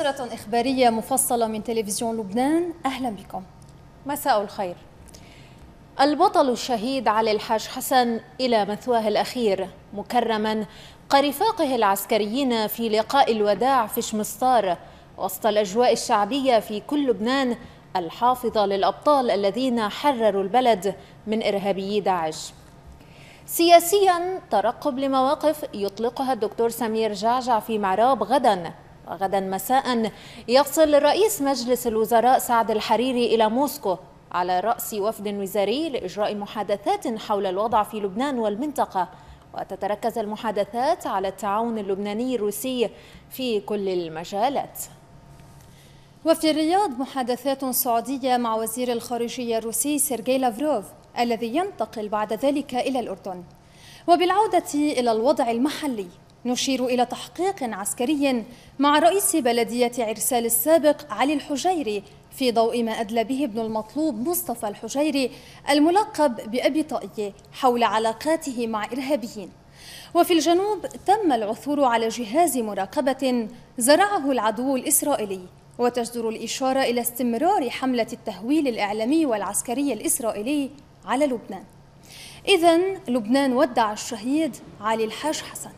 نشرة إخبارية مفصلة من تلفزيون لبنان. أهلا بكم. مساء الخير. البطل الشهيد علي الحاج حسن إلى مثواه الأخير مكرما قرفاقه العسكريين في لقاء الوداع في شمستار وسط الأجواء الشعبية في كل لبنان الحافظة للأبطال الذين حرروا البلد من إرهابيي داعش. سياسيا ترقب لمواقف يطلقها الدكتور سمير جعجع في معراب غدا. وغدا مساء. يصل رئيس مجلس الوزراء سعد الحريري إلى موسكو على رأس وفد وزاري لإجراء محادثات حول الوضع في لبنان والمنطقة. وتتركز المحادثات على التعاون اللبناني الروسي في كل المجالات. وفي الرياض محادثات سعودية مع وزير الخارجية الروسي سيرجي لافروف الذي ينتقل بعد ذلك إلى الأردن. وبالعودة إلى الوضع المحلي. نشير إلى تحقيق عسكري مع رئيس بلدية عرسال السابق علي الحجيري في ضوء ما أدلى به ابن المطلوب مصطفى الحجيري الملقب بأبي طائية حول علاقاته مع إرهابيين. وفي الجنوب تم العثور على جهاز مراقبة زرعه العدو الإسرائيلي وتجدر الإشارة إلى استمرار حملة التهويل الإعلامي والعسكري الإسرائيلي على لبنان. إذا لبنان ودع الشهيد علي الحاج حسن.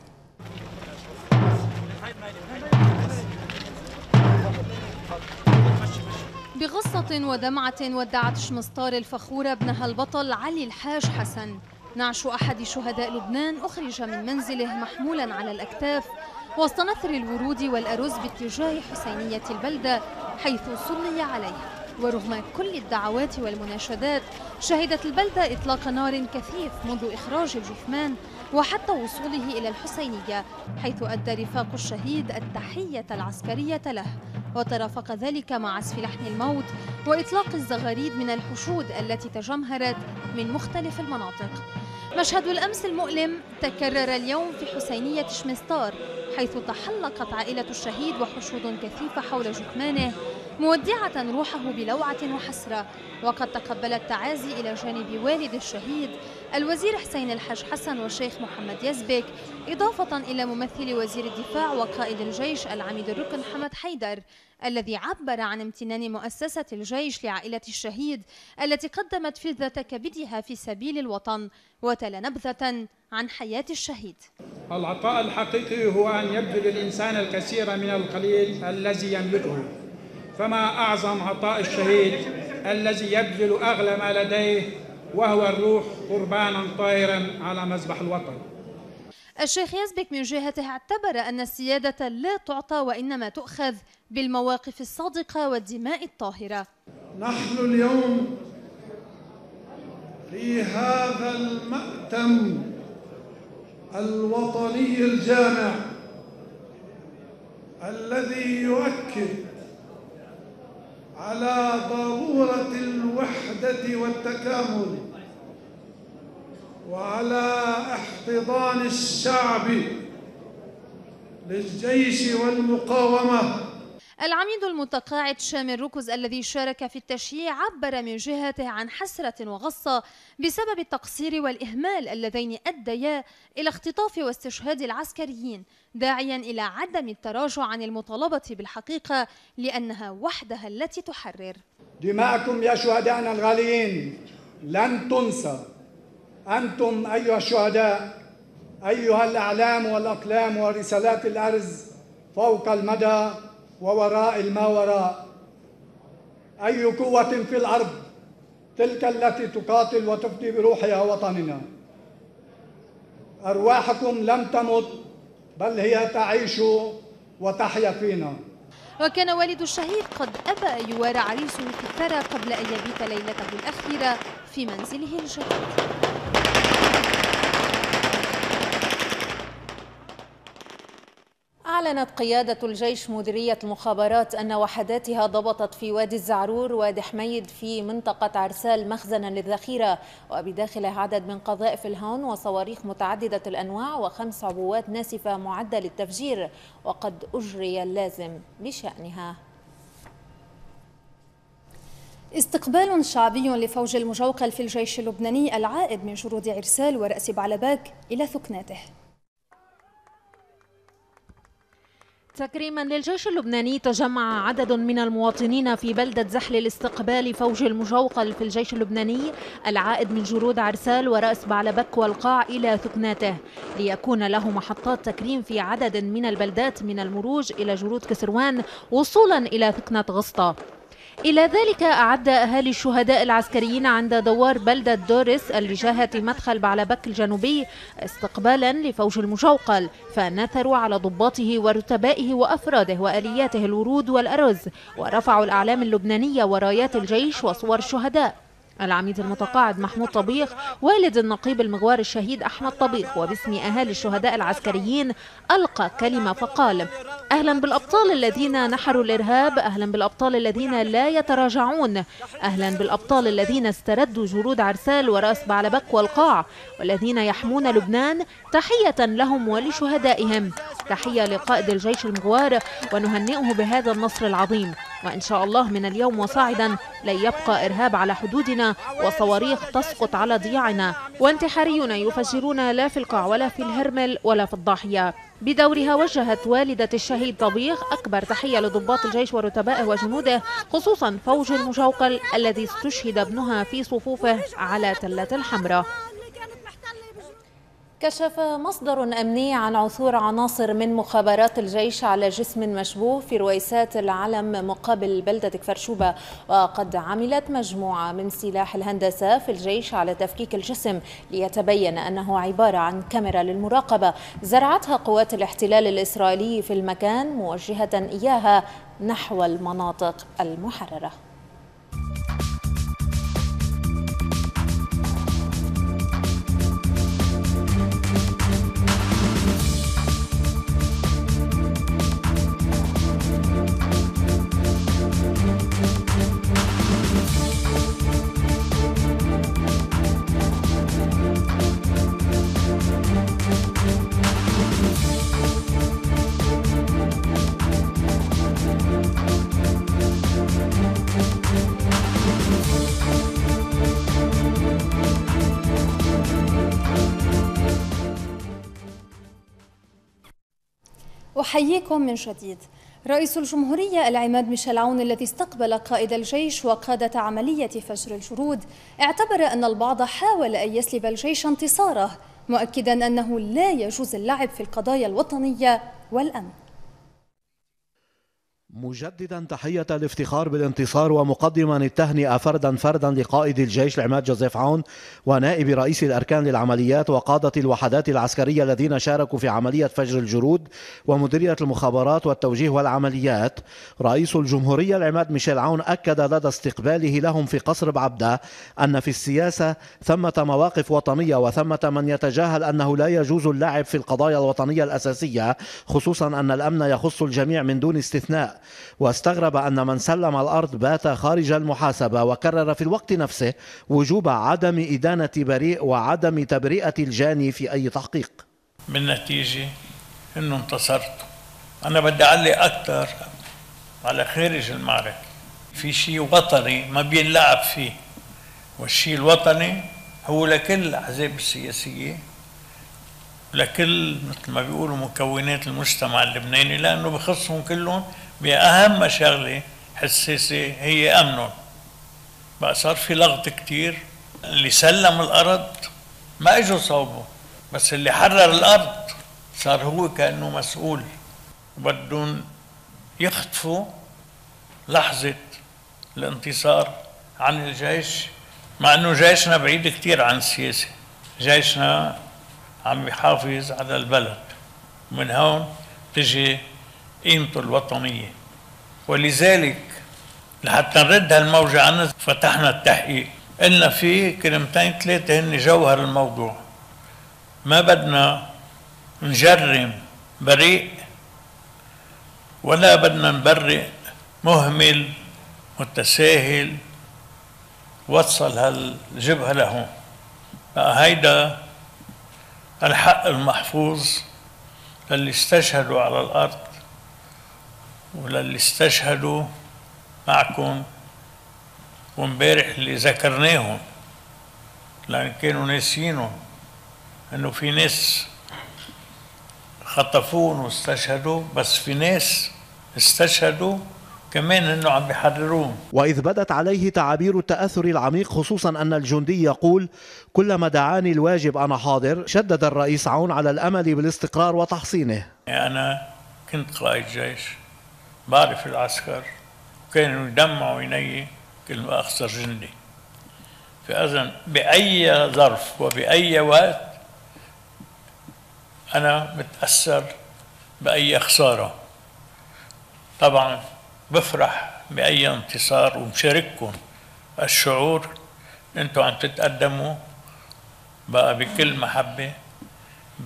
بغصة ودمعة ودعت شمسطار الفخورة ابنها البطل علي الحاج حسن. نعش أحد شهداء لبنان أخرج من منزله محمولا على الأكتاف وسط نثر الورود والأرز باتجاه حسينية البلدة حيث صلي عليه. ورغم كل الدعوات والمناشدات شهدت البلدة إطلاق نار كثيف منذ إخراج الجثمان وحتى وصوله إلى الحسينية حيث أدى رفاق الشهيد التحية العسكرية له. وترافق ذلك مع عزف لحن الموت وإطلاق الزغاريد من الحشود التي تجمهرت من مختلف المناطق. مشهد الأمس المؤلم تكرر اليوم في حسينية شمستار حيث تحلقت عائلة الشهيد وحشود كثيفة حول جثمانه مودعة روحه بلوعة وحسرة. وقد تقبل التعازي إلى جانب والد الشهيد الوزير حسين الحاج حسن والشيخ محمد يزبك إضافة إلى ممثل وزير الدفاع وقائد الجيش العميد الركن حمد حيدر الذي عبر عن امتنان مؤسسة الجيش لعائلة الشهيد التي قدمت فذة كبدها في سبيل الوطن وتلا نبذة عن حياة الشهيد. العطاء الحقيقي هو أن يبذل الإنسان الكثير من القليل الذي يملكه. فما أعظم عطاء الشهيد الذي يبذل أغلى ما لديه وهو الروح قربانا طائرا على مذبح الوطن. الشيخ يزبك من جهته اعتبر أن السيادة لا تعطى وإنما تؤخذ بالمواقف الصادقة والدماء الطاهرة. نحن اليوم في هذا المأتم الوطني الجامع الذي يؤكد على ضرورة الوحدة والتكامل وعلى احتضان الشعب للجيش والمقاومة. العميد المتقاعد شامل ركز الذي شارك في التشييع عبر من جهته عن حسرة وغصة بسبب التقصير والإهمال اللذين أديا إلى اختطاف واستشهاد العسكريين داعيا إلى عدم التراجع عن المطالبة بالحقيقة لأنها وحدها التي تحرر. دماءكم يا شهدائنا الغاليين لن تنسى. أنتم أيها الشهداء أيها الأعلام والأقلام ورسالات الأرز فوق المدى ووراء الماوراء أي قوة في الأرض تلك التي تقاتل وتفدي بروحها وطننا أرواحكم لم تمت بل هي تعيش وتحيا فينا. وكان والد الشهيد قد أبى يوارى عريسه في الثرى قبل أن يبيت ليلته الأخيرة في منزله الجديد. أعلنت قيادة الجيش مديرية المخابرات أن وحداتها ضبطت في وادي الزعرور وادي حميد في منطقة عرسال مخزنا للذخيرة وبداخله عدد من قذائف الهون وصواريخ متعددة الأنواع وخمس عبوات ناسفة معدة للتفجير وقد أجري اللازم بشأنها استقبال شعبي لفوج المجوقل في الجيش اللبناني العائد من جرود عرسال ورأس بعلباك إلى ثكناته. تكريما للجيش اللبناني تجمع عدد من المواطنين في بلدة زحل الاستقبال فوج المجوقل في الجيش اللبناني العائد من جرود عرسال ورأس بعلبك والقاع إلى ثكناته. ليكون له محطات تكريم في عدد من البلدات من المروج إلى جرود كسروان وصولا إلى ثكنة غسطة. إلى ذلك أعد أهالي الشهداء العسكريين عند دوار بلدة دوريس اللي جهة مدخل بعلبك الجنوبي استقبالا لفوج المجوقل فنثروا على ضباطه ورتبائه وأفراده وآلياته الورود والأرز ورفعوا الأعلام اللبنانية ورايات الجيش وصور الشهداء. العميد المتقاعد محمود طبيخ والد النقيب المغوار الشهيد أحمد طبيخ وباسم أهالي الشهداء العسكريين ألقى كلمة فقال أهلا بالأبطال الذين نحروا الإرهاب أهلا بالأبطال الذين لا يتراجعون أهلا بالأبطال الذين استردوا جرود عرسال ورأس بعلبك والقاع والذين يحمون لبنان تحية لهم ولشهدائهم. تحية لقائد الجيش المغوار ونهنئه بهذا النصر العظيم. وإن شاء الله من اليوم وصاعدا لن يبقى إرهاب على حدودنا وصواريخ تسقط على ضياعنا وانتحاريون يفجرون لا في القاع ولا في الهرمل ولا في الضاحية. بدورها وجهت والدة الشهيد طبيخ أكبر تحية لضباط الجيش ورتبائه وجنوده خصوصا فوج المجوقل الذي استشهد ابنها في صفوفه على تلة الحمراء كشف مصدر أمني عن عثور عناصر من مخابرات الجيش على جسم مشبوه في رويسات العلم مقابل بلدة كفرشوبة وقد عملت مجموعة من سلاح الهندسة في الجيش على تفكيك الجسم ليتبين أنه عبارة عن كاميرا للمراقبة. زرعتها قوات الاحتلال الإسرائيلي في المكان موجهة إياها نحو المناطق المحررة. أحييكم من جديد رئيس الجمهورية العماد ميشيل عون الذي استقبل قائد الجيش وقادة عملية فجر الجرود اعتبر أن البعض حاول أن يسلب الجيش انتصاره مؤكدا أنه لا يجوز اللعب في القضايا الوطنية والأمن. مجددا تحية الافتخار بالانتصار ومقدما التهنئة فردا فردا لقائد الجيش العماد جوزيف عون ونائب رئيس الأركان للعمليات وقادة الوحدات العسكرية الذين شاركوا في عملية فجر الجرود ومديرية المخابرات والتوجيه والعمليات. رئيس الجمهورية العماد ميشيل عون أكد لدى استقباله لهم في قصر بعبدة أن في السياسة ثمة مواقف وطنية وثمة من يتجاهل أنه لا يجوز اللعب في القضايا الوطنية الأساسية خصوصا أن الأمن يخص الجميع من دون استثناء. واستغرب أن من سلم الأرض بات خارج المحاسبة وكرر في الوقت نفسه وجوب عدم إدانة بريء وعدم تبرئة الجاني في أي تحقيق. بالنتيجة أنه انتصرت. أنا بدي أعلق أكثر على خارج المعركة. في شيء وطني ما بينلعب فيه. والشيء الوطني هو لكل الأحزاب السياسية لكل مثل ما بيقولوا مكونات المجتمع اللبناني لأنه بخصهم كلهم بأهم شغلة حساسة هي أمنهم. بقى صار في لغط كتير. اللي سلم الأرض ما إجوا صوبه بس اللي حرر الأرض صار هو كأنه مسؤول. بدهم يخطفوا لحظة الانتصار عن الجيش مع إنه جيشنا بعيد كتير عن السياسة. جيشنا عم يحافظ على البلد. من هون تجي قيمته الوطنية. ولذلك لحتى نرد هالموجة عنا فتحنا التحقيق. قلنا في كلمتين ثلاثة هن جوهر الموضوع. ما بدنا نجرم بريء ولا بدنا نبرئ مهمل متساهل. وصل هالجبهة لهون. بقى هيدا الحق المحفوظ للي استشهدوا على الأرض. وللي استشهدوا معكم وامبارح اللي ذكرناهم لأن كانوا ناسيينهم إنه في ناس خطفون واستشهدوا بس في ناس استشهدوا كمان إنه عم بيحررون وإذ بدت عليه تعابير التأثر العميق خصوصا أن الجندي يقول كلما دعاني الواجب أنا حاضر شدد الرئيس عون على الأمل بالاستقرار وتحصينه. أنا كنت قائد جيش. بعرف العسكر. كانوا يدمعوا عيني كل ما أخسر جندي. فاذا بأي ظرف وبأي وقت أنا متأثر بأي خسارة. طبعا بفرح بأي انتصار ومشارككم الشعور أنتم عم تتقدموا بقى بكل محبة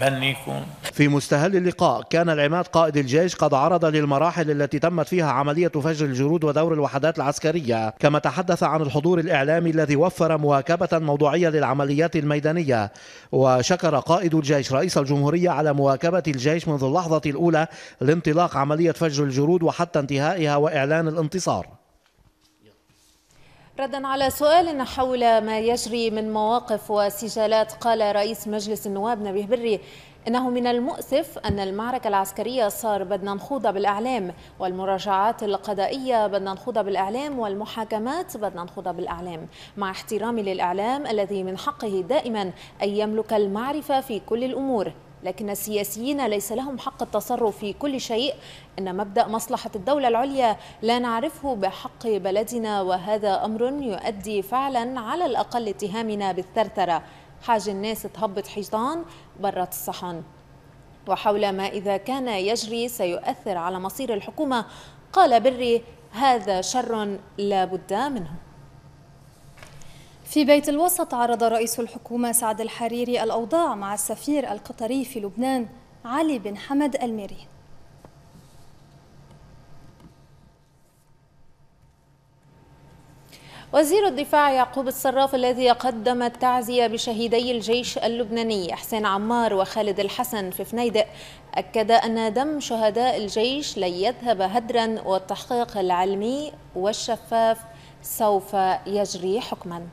بهنيكم في مستهل اللقاء كان العماد قائد الجيش قد عرض للمراحل التي تمت فيها عملية فجر الجرود ودور الوحدات العسكرية. كما تحدث عن الحضور الإعلامي الذي وفر مواكبة موضوعية للعمليات الميدانية. وشكر قائد الجيش رئيس الجمهورية على مواكبة الجيش منذ اللحظة الأولى لانطلاق عملية فجر الجرود وحتى انتهائها وإعلان الانتصار. ردا على سؤال حول ما يجري من مواقف وسجالات قال رئيس مجلس النواب نبيه بري إنه من المؤسف أن المعركة العسكرية صار بدنا نخوضها بالإعلام والمراجعات القضائية بدنا نخوضها بالإعلام والمحاكمات بدنا نخوضها بالإعلام مع احترامي للإعلام الذي من حقه دائما أن يملك المعرفة في كل الأمور. لكن السياسيين ليس لهم حق التصرف في كل شيء إن مبدأ مصلحة الدولة العليا لا نعرفه بحق بلدنا وهذا أمر يؤدي فعلا على الأقل اتهامنا بالثرثرة. حاج الناس تهبط حيطان برات الصحن وحول ما إذا كان يجري سيؤثر على مصير الحكومة. قال بري هذا شر لا بد منه. في بيت الوسط عرض رئيس الحكومة سعد الحريري الأوضاع مع السفير القطري في لبنان علي بن حمد الميري. وزير الدفاع يعقوب الصراف الذي قدم التعزية بشهيدي الجيش اللبناني حسين عمار وخالد الحسن في فنيدق أكد أن دم شهداء الجيش لن يذهب هدرا والتحقيق العلمي والشفاف سوف يجري حكما.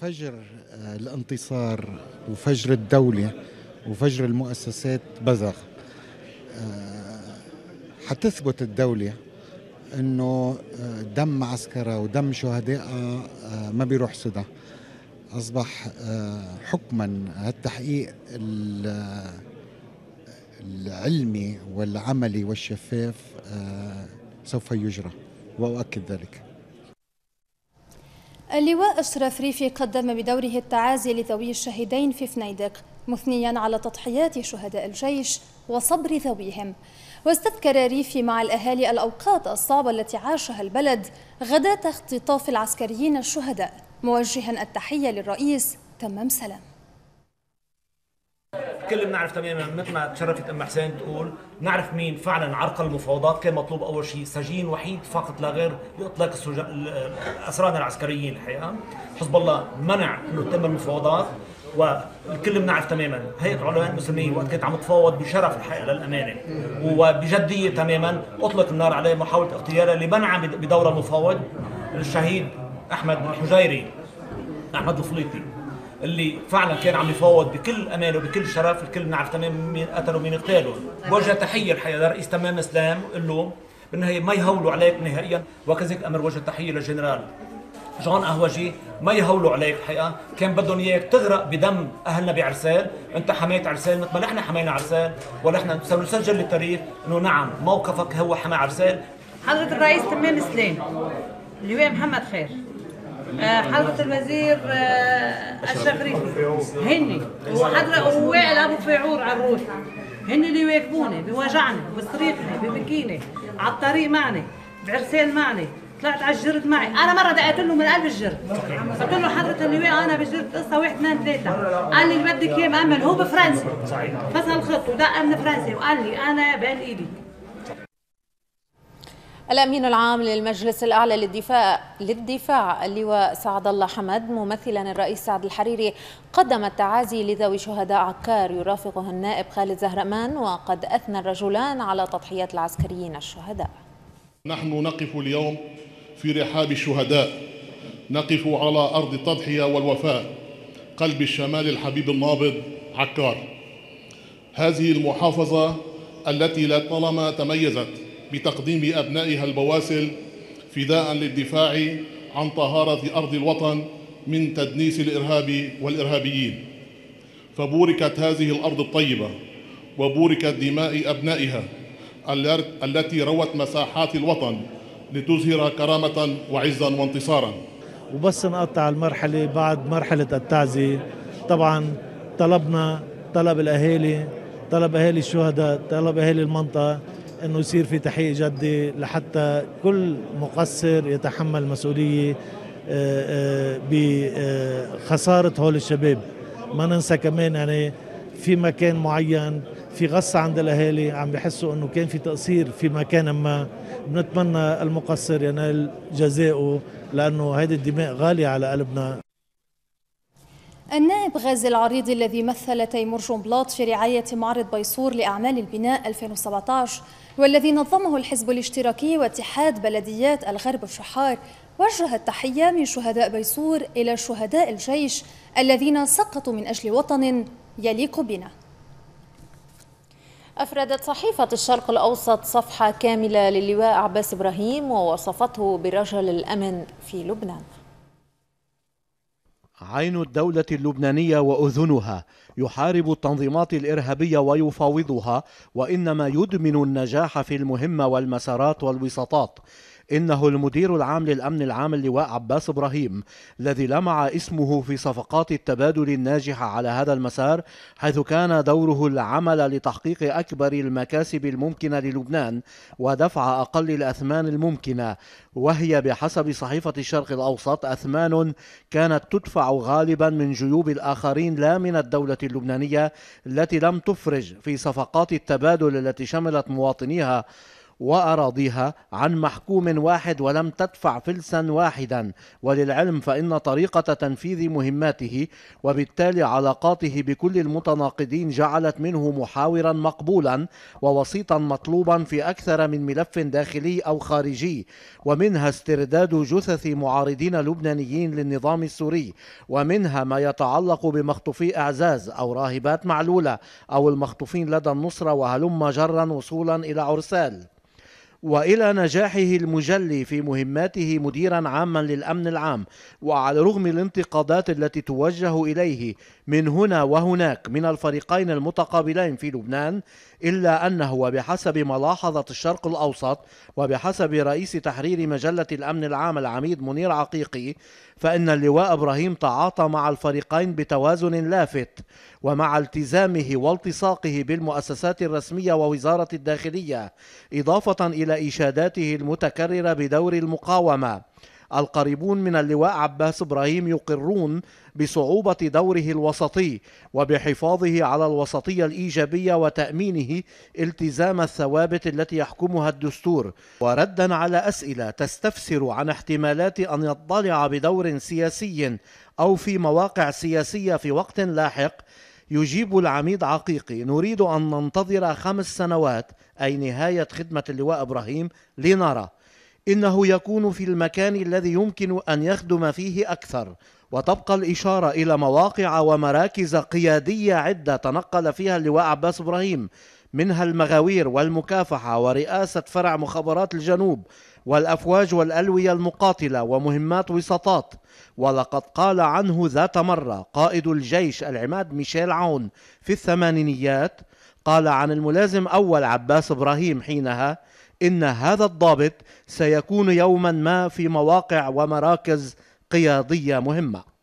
فجر الانتصار وفجر الدولة وفجر المؤسسات بزغ حتثبت الدولة إنه دم عسكرها ودم شهدائها ما بيروح سدى. أصبح حكما التحقيق العلمي والعملي والشفاف سوف يجرى وأؤكد ذلك. اللواء أشرف ريفي قدم بدوره التعازي لذوي الشهيدين في فنيدق مثنيا على تضحيات شهداء الجيش وصبر ذويهم. واستذكر ريفي مع الأهالي الأوقات الصعبة التي عاشها البلد غداة اختطاف العسكريين الشهداء. موجها التحية للرئيس تمام سلام. كل بنعرف تماما مثل ما تشرفت أم حسين تقول نعرف مين فعلا عرقل المفاوضات. كان مطلوب أول شيء سجين وحيد فقط لا غير لاطلاق اسرانا العسكريين. الحقيقة حزب الله منع إنه تتم المفاوضات. والكل بنعرف تماما هيئة العلماء المسلمين وقت كانت عم تفاوض بشرف الحقيقة للأمانة. وبجدية تماما أطلق النار عليه محاولة اغتياله لمنع بدور المفاوض. الشهيد أحمد الحجيري أحمد الفليطي اللي فعلا كان عم يفاوض بكل أمان وبكل شرف الكل بنعرف تماما مين قتله ومين اغتاله بوجه تحية الحقيقة لرئيس تمام إسلام قال له بالنهايه ما يهولوا عليك نهائيا. وكذلك أمر وجه تحية للجنرال جون قهوجي ما يهولوا عليك الحقيقة كان بدهم إياك تغرق بدم أهلنا بعرسال. أنت حميت عرسال مثل ما نحن حمينا عرسال ونحن سنسجل للتاريخ إنه نعم موقفك هو حمى عرسال. حضرة الرئيس تمام إسلام اللواء محمد خير. حضرة الوزير أشرف ريفي. هني. وحضرة ووائل أبو فيعور عروس. هن اللي يواكبوني بوجعني بصريخني ببكيني على الطريق معني بعرسان معني طلعت على الجرد معي. أنا مرة دقيت له من قلب الجرد. قلت له حضرة اللواء أنا بجرد قصة واحد اثنين ثلاثة. قال لي اللي بدك إياه مأمن هو بفرنسي. فصل الخط ودق من فرنسي وقال لي أنا بين إيدي. الأمين العام للمجلس الأعلى للدفاع للدفاع اللواء سعد الله حمد ممثلا الرئيس سعد الحريري قدم التعازي لذوي شهداء عكار يرافقه النائب خالد زهرمان وقد أثنى الرجلان على تضحيات العسكريين الشهداء. نحن نقف اليوم في رحاب الشهداء. نقف على أرض التضحية والوفاء. قلب الشمال الحبيب النابض عكار. هذه المحافظة التي لطالما تميزت بتقديم أبنائها البواسل فداء للدفاع عن طهارة أرض الوطن من تدنيس الإرهاب والإرهابيين. فبوركت هذه الأرض الطيبة وبوركت دماء أبنائها التي روت مساحات الوطن لتزهر كرامة وعزا وانتصارا. وبس نقطع المرحلة بعد مرحلة التعزية. طبعا طلبنا طلب الأهالي طلب أهالي الشهداء طلب أهالي المنطقة أنه يصير في تحقيق جدي لحتى كل مقصر يتحمل مسؤولية آه، آه، بخسارة هول الشباب. ما ننسى كمان يعني في مكان معين في غصة عند الأهالي عم بحسوا أنه كان في تقصير في مكان ما. بنتمنى المقصر ينال جزاؤه لأنه هذه الدماء غالية على قلبنا. النائب غازي العريضي الذي مثل تيمور جنبلاط في رعاية معرض بيصور لأعمال البناء 2017 والذي نظمه الحزب الاشتراكي واتحاد بلديات الغرب الشحار وجه التحية من شهداء بيصور إلى شهداء الجيش الذين سقطوا من أجل وطن يليق بنا. أفردت صحيفة الشرق الأوسط صفحة كاملة للواء عباس إبراهيم ووصفته برجل الأمن في لبنان. عين الدولة اللبنانية وأذنها يحارب التنظيمات الإرهابية ويفاوضها وإنما يدمن النجاح في المهمة والمسارات والوساطات. إنه المدير العام للأمن العام اللواء عباس إبراهيم الذي لمع اسمه في صفقات التبادل الناجحة على هذا المسار حيث كان دوره العمل لتحقيق أكبر المكاسب الممكنة للبنان ودفع أقل الأثمان الممكنة. وهي بحسب صحيفة الشرق الأوسط أثمان كانت تدفع غالبا من جيوب الآخرين لا من الدولة اللبنانية التي لم تفرج في صفقات التبادل التي شملت مواطنيها وأراضيها عن محكوم واحد ولم تدفع فلسا واحدا. وللعلم فإن طريقة تنفيذ مهماته وبالتالي علاقاته بكل المتناقضين جعلت منه محاورا مقبولا ووسيطا مطلوبا في أكثر من ملف داخلي أو خارجي. ومنها استرداد جثث معارضين لبنانيين للنظام السوري. ومنها ما يتعلق بمخطوفي أعزاز أو راهبات معلولة أو المخطوفين لدى النصرة وهلم جرا وصولا إلى عرسال. وإلى نجاحه المجلي في مهماته مديرا عاما للأمن العام وعلى رغم الانتقادات التي توجه إليه من هنا وهناك من الفريقين المتقابلين في لبنان إلا أنه وبحسب ملاحظة الشرق الأوسط وبحسب رئيس تحرير مجلة الأمن العام العميد منير عقيقي فإن اللواء إبراهيم تعاطى مع الفريقين بتوازن لافت ومع التزامه والتصاقه بالمؤسسات الرسمية ووزارة الداخلية إضافة إلى إشاداته المتكررة بدور المقاومة. القريبون من اللواء عباس إبراهيم يقرون بصعوبة دوره الوسطي وبحفاظه على الوسطية الإيجابية وتأمينه التزام الثوابت التي يحكمها الدستور. وردا على أسئلة تستفسر عن احتمالات أن يطلع بدور سياسي أو في مواقع سياسية في وقت لاحق يجيب العميد عقيقي. نريد أن ننتظر خمس سنوات أي نهاية خدمة اللواء إبراهيم لنرى. إنه يكون في المكان الذي يمكن أن يخدم فيه أكثر وتبقى الإشارة إلى مواقع ومراكز قيادية عدة تنقل فيها اللواء عباس إبراهيم منها المغاوير والمكافحة ورئاسة فرع مخابرات الجنوب والأفواج والألوية المقاتلة ومهمات وساطات. ولقد قال عنه ذات مرة قائد الجيش العماد ميشيل عون في الثمانينيات قال عن الملازم أول عباس إبراهيم حينها إن هذا الضابط سيكون يوما ما في مواقع ومراكز قيادية مهمة.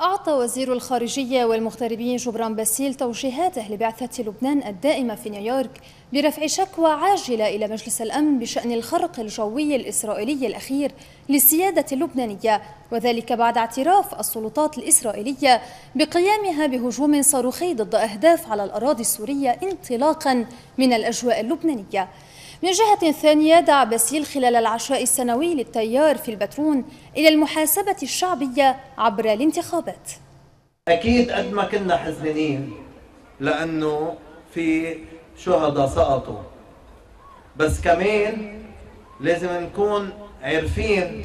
أعطى وزير الخارجية والمغتربين جبران باسيل توجيهاته لبعثة لبنان الدائمة في نيويورك برفع شكوى عاجلة إلى مجلس الأمن بشأن الخرق الجوي الإسرائيلي الأخير للسيادة اللبنانية وذلك بعد اعتراف السلطات الإسرائيلية بقيامها بهجوم صاروخي ضد أهداف على الأراضي السورية انطلاقا من الأجواء اللبنانية. من جهة ثانية دعا باسيل خلال العشاء السنوي للتيار في البترون إلى المحاسبة الشعبية عبر الانتخابات. أكيد قد ما كنا حزنين لأنه في شهداء سقطوا. بس كمان لازم نكون عارفين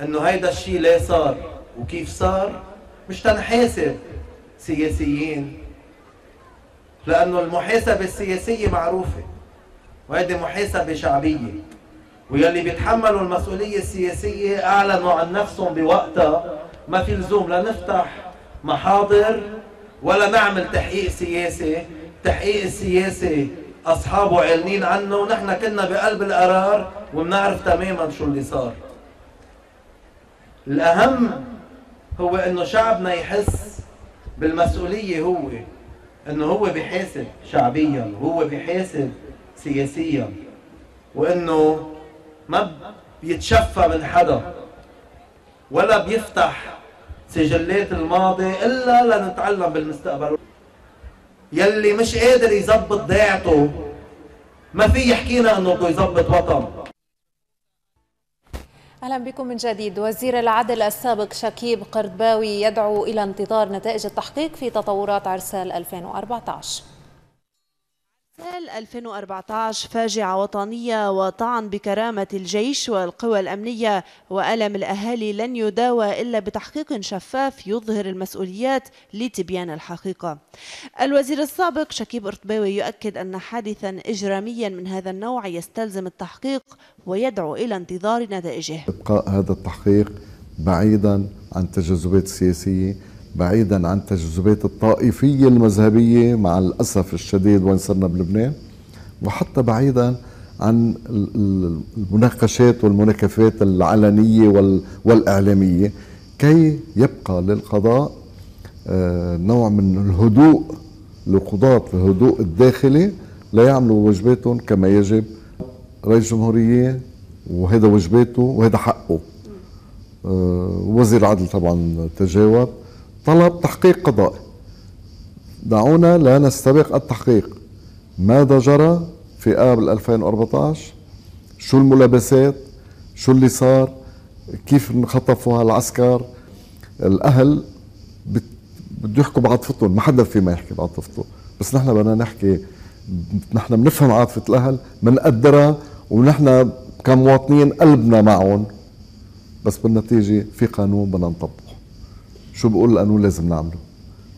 إنه هيدا الشيء ليه صار وكيف صار مش تنحاسب سياسيين لأنه المحاسبة السياسية معروفة. وهذه محاسبة شعبية ويلي بيتحملوا المسؤولية السياسية أعلنوا عن نفسهم بوقتها ما في لزوم. لا نفتح محاضر ولا نعمل تحقيق سياسي. تحقيق السياسي أصحابه عالمين عنه ونحن كنا بقلب القرار وبنعرف تماما شو اللي صار. الأهم هو إنه شعبنا يحس بالمسؤولية هو إنه هو بيحاسب شعبيا وهو بيحاسب سياسيا وإنه ما بيتشفى من حدا ولا بيفتح سجلات الماضي إلا لنتعلم بالمستقبل. يلي مش قادر يزبط ضيعته ما في يحكينا إنه بده يزبط وطن أهلا بكم من جديد. وزير العدل السابق شكيب قردباوي يدعو إلى انتظار نتائج التحقيق في تطورات عرسال 2014 سال 2014 فاجعة وطنية وطعن بكرامة الجيش والقوى الأمنية وألم الأهالي لن يداوى إلا بتحقيق شفاف يظهر المسؤوليات لتبيان الحقيقة. الوزير السابق شكيب ارتباوي يؤكد أن حادثا إجراميا من هذا النوع يستلزم التحقيق ويدعو إلى انتظار نتائجه. إبقاء هذا التحقيق بعيدا عن التجاذبات السياسية بعيدا عن التجاذبات الطائفية المذهبية مع الأسف الشديد وين صرنا بلبنان وحتى بعيدا عن المناقشات والمناكفات العلنية والإعلامية. كي يبقى للقضاء آه، نوع من الهدوء القضاة الهدوء الداخلي ليعملوا واجباتهم كما يجب رئيس جمهورية وهذا واجباته وهذا حقه. آه، وزير العدل طبعا تجاوب. طلب تحقيق قضائي. دعونا لا نستبق التحقيق. ماذا جرى في آب 2014 شو الملابسات؟ شو اللي صار؟ كيف انخطفوا هالعسكر الأهل بده يحكوا بعاطفتهم ما حدا في ما يحكي بعاطفته بس نحن بدنا نحكي. نحن بنفهم عاطفة الأهل بنقدرها ونحن كمواطنين قلبنا معهم. بس بالنتيجة في قانون بدنا نطبقه. شو بقول القانون لازم نعمله.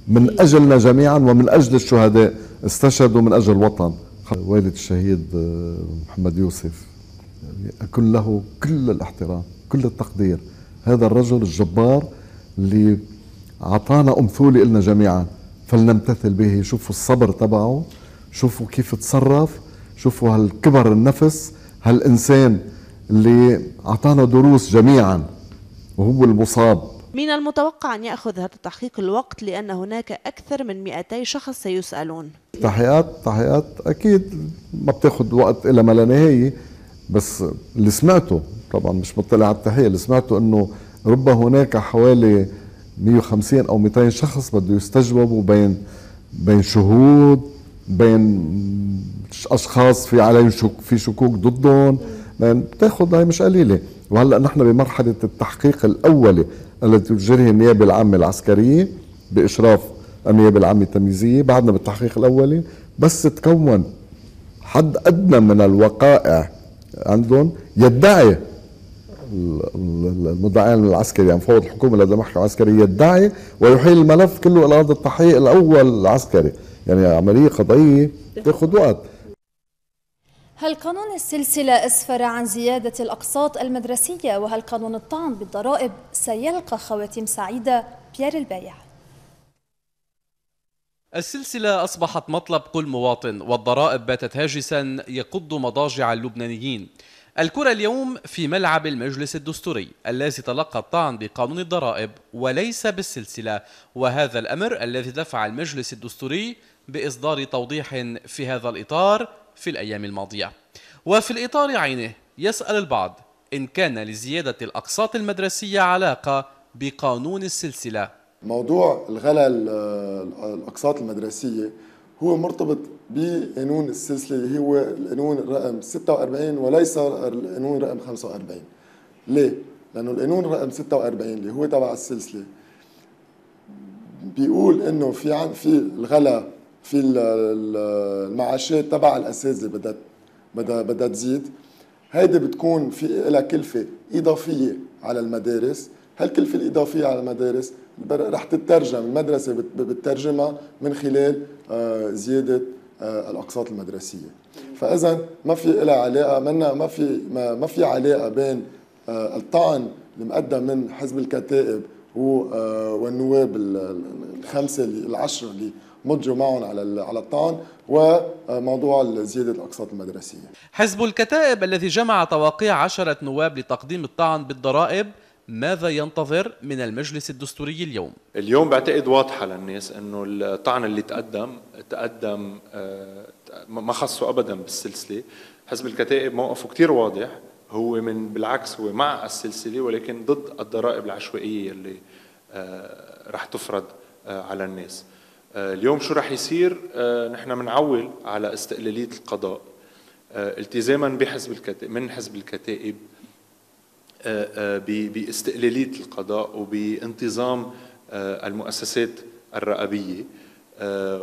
من أجلنا جميعا ومن أجل الشهداء استشهدوا من أجل الوطن. والد الشهيد آه، محمد يوسف. اكن له كل الاحترام كل التقدير. هذا الرجل الجبار اللي أعطانا امثله لنا جميعا. فلنمتثل به. شوفوا الصبر تبعه. شوفوا كيف تصرف. شوفوا هالكبر النفس هالإنسان اللي أعطانا دروس جميعا. وهو المصاب. من المتوقع أن يأخذ هذا التحقيق الوقت لأن هناك أكثر من 200 شخص سيسألون. تحقيقات تحقيقات أكيد ما بتاخذ وقت إلى ما لا نهاية بس اللي سمعته طبعا مش مطلع على التحقيق اللي سمعته أنه ربما هناك حوالي 150 أو 200 شخص بده يستجوبوا بين بين شهود بين أشخاص في عليهم شك في شكوك ضدهم. بتاخذ هاي مش قليلة. وهلأ نحن بمرحلة التحقيق الأولي التي تجريها النيابة العامة العسكرية بإشراف النيابة العامة التمييزية بعدنا بالتحقيق الأولي بس تكون حد أدنى من الوقائع عندهم يدعي المدعي العسكري يعني فوض الحكومة لدى المحكمة العسكرية يدعي ويحيل الملف كله إلى أرض التحقيق الأول العسكري. يعني عملية قضائية تأخذ وقت هل قانون السلسلة أسفر عن زيادة الأقساط المدرسية؟ وهل قانون الطعن بالضرائب سيلقى خواتيم سعيدة؟ بيير البايع السلسلة أصبحت مطلب كل مواطن والضرائب باتت هاجسا يقض مضاجع اللبنانيين. الكرة اليوم في ملعب المجلس الدستوري الذي تلقى الطعن بقانون الضرائب وليس بالسلسلة. وهذا الأمر الذي دفع المجلس الدستوري بإصدار توضيح في هذا الإطار في الأيام الماضية. وفي الإطار عينه يسأل البعض إن كان لزيادة الأقساط المدرسية علاقة بقانون السلسلة. موضوع الغلاء الأقساط المدرسية هو مرتبط بقانون السلسلة هو القانون رقم 46 وليس القانون رقم 45 ليه؟ لأنه القانون رقم 46 اللي هو تبع السلسلة بيقول إنه في عن في الغلاء في المعاشات تبع الأساتذة بدها بدها بدها تزيد. هيدي بتكون في لها كلفة إضافية على المدارس. هالكلفه الإضافية على المدارس رح تترجم المدرسة بتترجمها من خلال آه، زيادة آه، الأقساط المدرسية. فإذا ما في لها علاقة منا ما في ما, في علاقة بين آه، الطعن المقدم من حزب الكتائب والنواب الخمسة العشرة اللي مضجوا معهم على على الطعن وموضوع زياده الأقساط المدرسية. حزب الكتائب الذي جمع تواقيع عشرة نواب لتقديم الطعن بالضرائب ماذا ينتظر من المجلس الدستوري اليوم؟ اليوم بعتقد واضحة للناس إنه الطعن اللي تقدم تقدم آه، ما خصه ابدا بالسلسلة، حزب الكتائب موقفه كثير واضح هو من بالعكس هو مع السلسلة ولكن ضد الضرائب العشوائية اللي آه، رح تفرض آه، على الناس. اليوم شو رح يصير؟ نحن بنعول على استقلالية القضاء. التزاما بحزب الكتائب من حزب الكتائب آه، آه، باستقلالية القضاء وبانتظام آه، المؤسسات الرقابيه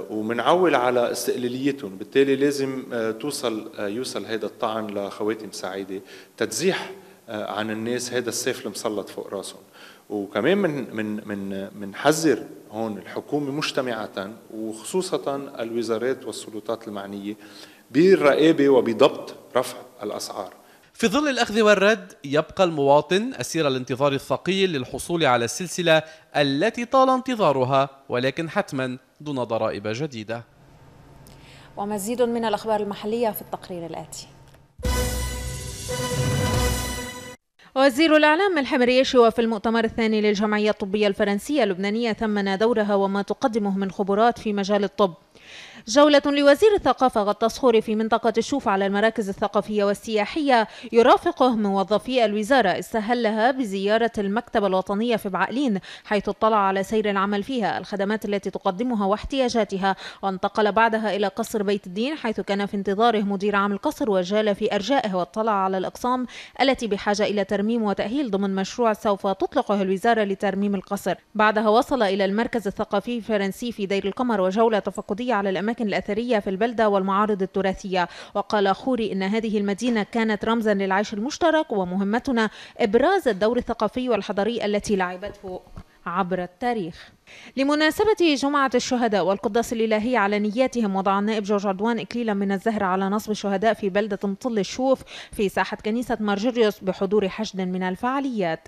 ومنعول على استقلاليتهم. بالتالي لازم توصل يوصل هذا الطعن لخواتم سعيدة. تتزيح عن الناس هذا السيف المسلط فوق راسهم. وكمان من من من منحذر هون الحكومة مجتمعه وخصوصا الوزارات والسلطات المعنية بالرقابه وبضبط رفع الأسعار. في ظل الأخذ والرد يبقى المواطن أسير الانتظار الثقيل للحصول على السلسلة التي طال انتظارها ولكن حتما دون ضرائب جديدة. ومزيد من الأخبار المحلية في التقرير الآتي. وزير الإعلام الحمريشي وفي المؤتمر الثاني للجمعية الطبية الفرنسية اللبنانية ثمن دورها وما تقدمه من خبرات في مجال الطب. جولة لوزير الثقافة غطى صخوري في منطقة الشوف على المراكز الثقافية والسياحية يرافقه موظفي الوزارة. استهلها بزيارة المكتبة الوطنية في بعقلين حيث اطلع على سير العمل فيها. الخدمات التي تقدمها واحتياجاتها وانتقل بعدها إلى قصر بيت الدين حيث كان في انتظاره مدير عام القصر وجال في أرجائه واطلع على الأقسام التي بحاجة إلى ترميم وتأهيل ضمن مشروع سوف تطلقه الوزارة لترميم القصر. بعدها وصل إلى المركز الثقافي الفرنسي في دير القمر وجولة تفقدية على الأماكن الأماكن الأثرية في البلدة والمعارض التراثية. وقال خوري إن هذه المدينة كانت رمزا للعيش المشترك ومهمتنا إبراز الدور الثقافي والحضاري التي لعبته عبر التاريخ. لمناسبة جمعة الشهداء والقداس الإلهي على نياتهم وضع النائب جورج عدوان إكليلا من الزهر على نصب الشهداء في بلدة مطل الشوف في ساحة كنيسة مارجريوس بحضور حشد من الفعاليات.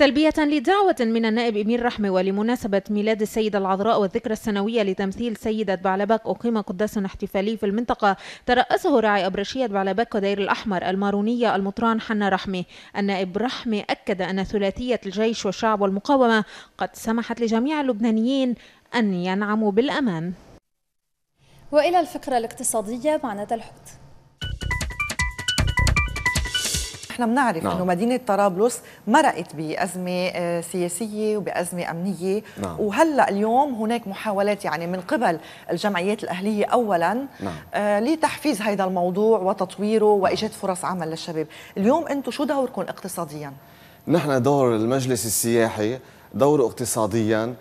تلبية لدعوة من النائب إمير رحمة ولمناسبة ميلاد السيدة العذراء والذكرى السنوية لتمثيل سيدة بعلبك أقيم قداس احتفالي في المنطقة ترأسه راعي أبرشية بعلبك ودير الأحمر المارونية المطران حنا رحمة. النائب رحمة أكد أن ثلاثية الجيش والشعب والمقاومة قد سمحت لجميع اللبنانيين أن ينعموا بالأمان. وإلى الفكرة الاقتصادية مع ندى الحوت. نحن بنعرف نعم. إنه مدينة طرابلس مرقت بأزمة آه، سياسية وبأزمة أمنية نعم. وهلأ اليوم هناك محاولات يعني من قبل الجمعيات الأهلية اولا نعم. آه لتحفيز هذا الموضوع وتطويره وايجاد فرص عمل للشباب اليوم أنتم شو دوركم اقتصاديا نحن دور المجلس السياحي دوره اقتصاديا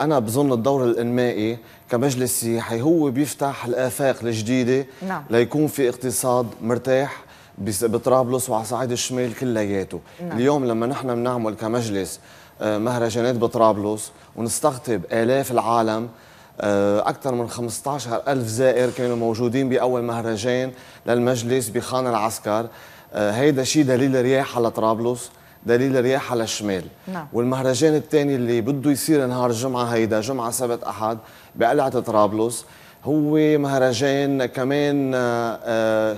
أنا بظن الدور الإنمائي كمجلس سياحي هو بيفتح الآفاق الجديدة نعم. ليكون في اقتصاد مرتاح بطرابلس وعلى صعيد الشمال كلياته نعم. اليوم لما نحن بنعمل كمجلس آه، مهرجانات بطرابلس ونستقطب آلاف العالم آه، أكثر من 15 ألف زائر كانوا موجودين بأول مهرجان للمجلس بخان العسكر آه، هيدا شيء دليل رياح على طرابلس دليل رياح على الشمال نعم. والمهرجان الثاني اللي بده يصير نهار الجمعة هيدا جمعة سبت أحد بقلعة طرابلس هو مهرجان كمان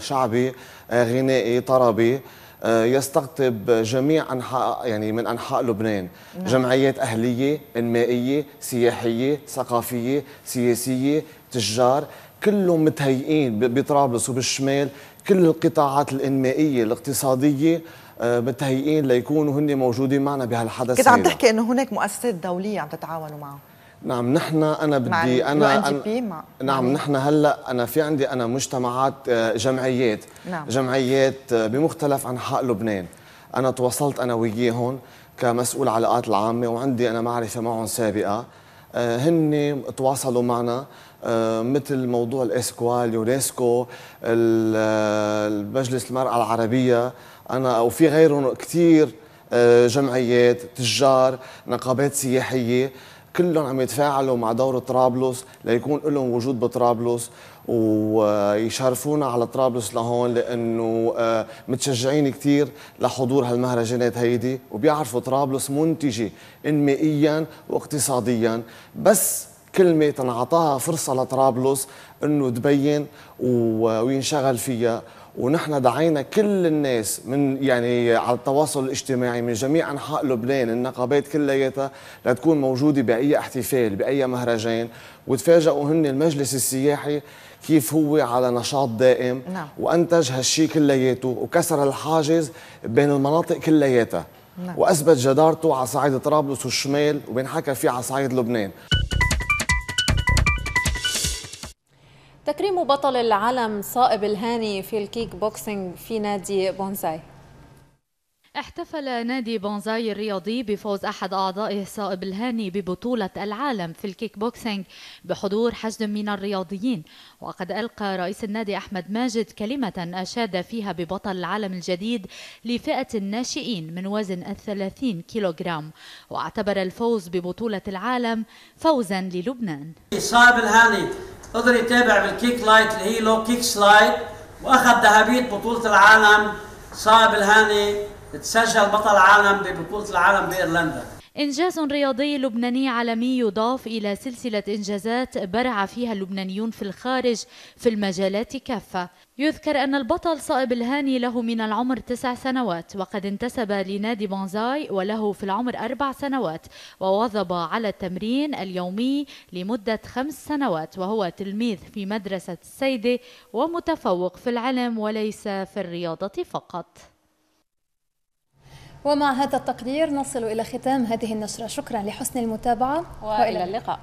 شعبي غنائي طربي آه، يستقطب جميع انحاء يعني من أنحاء لبنان. نعم. جمعيات أهلية إنمائية سياحية ثقافية سياسية تجار كلهم متهيئين بطرابلس وبالشمال. كل القطاعات الإنمائية الاقتصادية آه، متهيئين ليكونوا هن موجودين معنا بهالحدث كنت عم تحكي إنه هناك مؤسسات دولية عم تتعاونوا معه. نعم نحن أنا بدي أنا, أنا مع نعم نحن هلأ أنا في عندي أنا مجتمعات آه، جمعيات نعم. جمعيات آه، بمختلف أنحاء لبنان. أنا تواصلت أنا وياهم كمسؤول علاقات العامة وعندي أنا معرفة معهم سابقة. آه، هن تواصلوا معنا مثل موضوع الإسكوا اليونسكو المجلس المرأة العربية. أنا وفي غيرهم كثير جمعيات تجار نقابات سياحية. كلهم عم يتفاعلوا مع دور طرابلس ليكون لهم وجود بطرابلس ويشرفونا على طرابلس لهون لأنه آه، متشجعين كثير لحضور هالمهرجانات هيدي وبيعرفوا طرابلس منتجة انمائيا واقتصاديا. بس كلمة تنعطاها فرصة لطرابلس إنه تبين وينشغل فيها ونحن دعينا كل الناس من يعني على التواصل الاجتماعي من جميع أنحاء لبنان النقابات كلياتها لتكون موجودة بأي احتفال بأي مهرجان وتفاجئوا هن المجلس السياحي كيف هو على نشاط دائم نعم. وأنتج هالشيء كلياته وكسر الحاجز بين المناطق كلياتها نعم. وأثبت جدارته على صعيد طرابلس والشمال وبينحكى فيه على صعيد لبنان تكريم بطل العالم صائب الهاني في الكيك بوكسينج في نادي بونزاي. احتفل نادي بونزاي الرياضي بفوز أحد أعضائه صائب الهاني ببطولة العالم في الكيك بوكسينج بحضور حشد من الرياضيين. وقد ألقى رئيس النادي أحمد ماجد كلمة أشاد فيها ببطل العالم الجديد لفئة الناشئين من وزن الثلاثين كيلوغرام. واعتبر الفوز ببطولة العالم فوزا للبنان. صائب الهاني قدر يتابع بال kick light اللي هي low kick light. وأخذ ذهبية بطولة العالم صائب الهاني تسجل بطل عالم ببطولة العالم بإيرلندا. إنجاز رياضي لبناني عالمي يضاف إلى سلسلة إنجازات برع فيها اللبنانيون في الخارج في المجالات كافة. يذكر أن البطل صائب الهاني له من العمر تسع سنوات وقد انتسب لنادي بونزاي وله في العمر أربع سنوات وواظب على التمرين اليومي لمدة خمس سنوات وهو تلميذ في مدرسة السيدة ومتفوق في العلم وليس في الرياضة فقط. ومع هذا التقرير نصل إلى ختام هذه النشرة. شكرا لحسن المتابعة وإلى اللقاء.